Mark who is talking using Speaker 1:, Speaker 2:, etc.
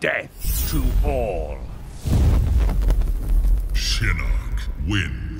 Speaker 1: Death to all!
Speaker 2: Shinnok wins.